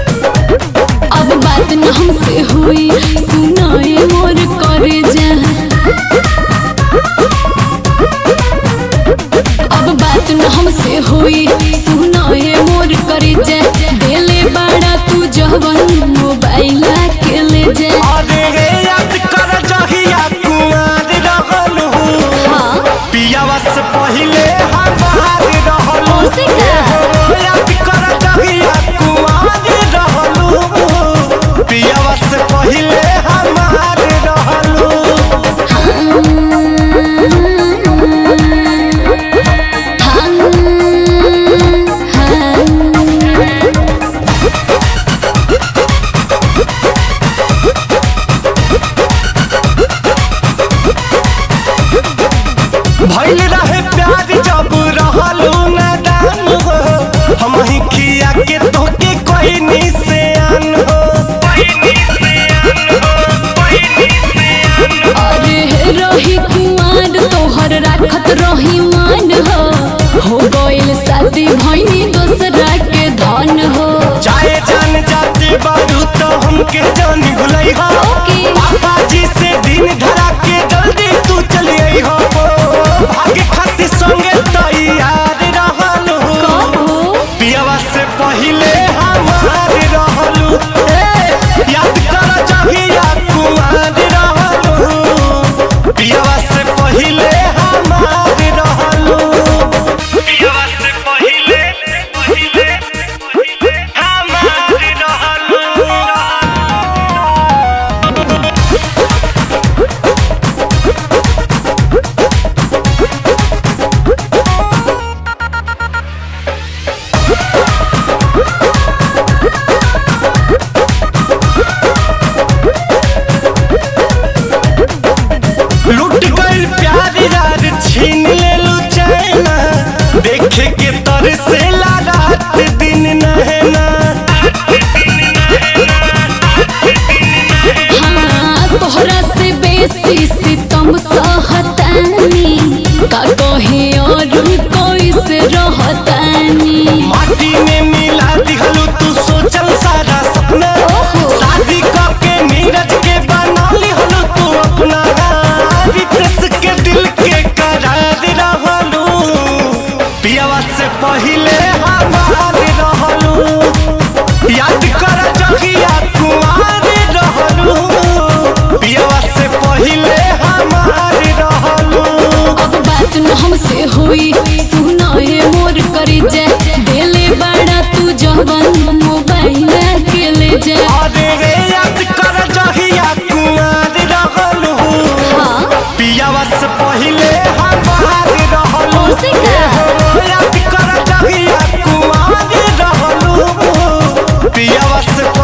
अब बात हमसे हुई सुनाए मोर हमसे हुई। भइल रहे प्यार जब रहलू मैदान हो। हम ही खिया के तोके कोई निशान हो। अरे रही कुमार तोहर राखत रही मान हो। हो गइल शादी भइनी हमार रहलू देखे से रात दिन नहना हाँ तोहरा से बेसी सितम सहतानी। का कहे और कोई से रहतानी। माटी में पहिले हमार रहलू। याद कर जहिया कुमार रहलू। पियवा से पहिले हमार रहलू। अब बात न हमसे होई सुना ये मोर कर जे। देले बड़ा तू जवन मोबाइल के ले जे। अरे रे याद कर जहिया कुमार रहलू। हाँ। पियवा से पहिले हमार रहलू। Я вас цепляю